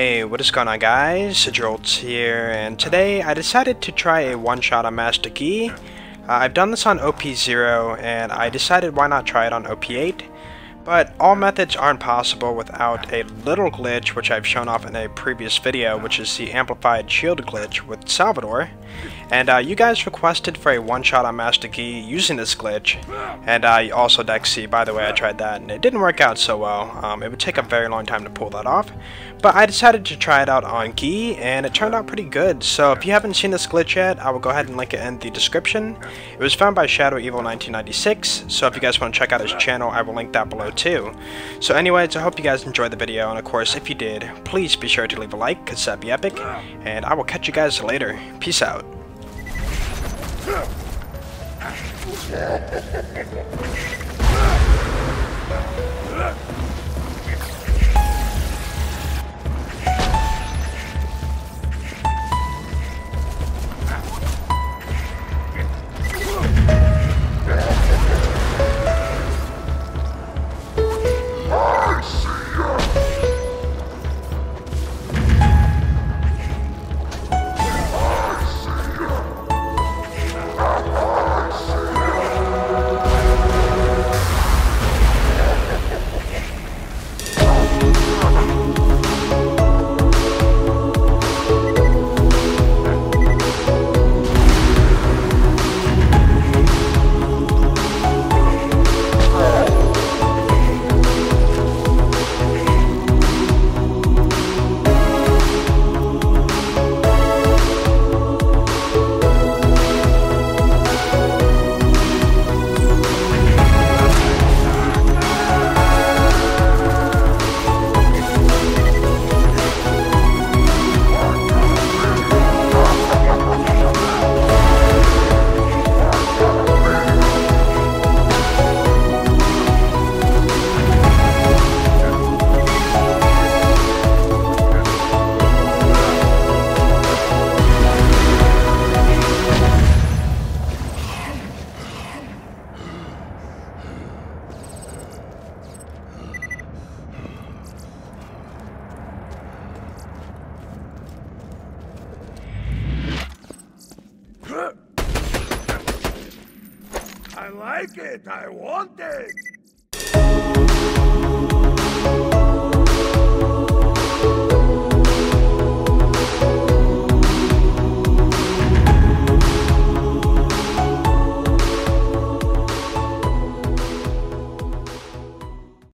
Hey, what is going on guys? Sidrolts here, and today I decided to try a one-shot on Master Gee. Uh, I've done this on OP0, and I decided why not try it on OP8. But all methods aren't possible without a little glitch which I've shown off in a previous video, which is the amplified shield glitch with Salvador. And uh, you guys requested for a one-shot on Master Gee using this glitch, and uh, also Dexy, by the way, I tried that, and it didn't work out so well. Um, it would take a very long time to pull that off, but I decided to try it out on Gee, and it turned out pretty good. So if you haven't seen this glitch yet, I will go ahead and link it in the description. It was found by Shadow Evil 1996, so if you guys want to check out his channel, I will link that below too. So anyways, I hope you guys enjoyed the video, and of course, if you did, please be sure to leave a like, because that'd be epic, and I will catch you guys later. Peace out. like it. I want it.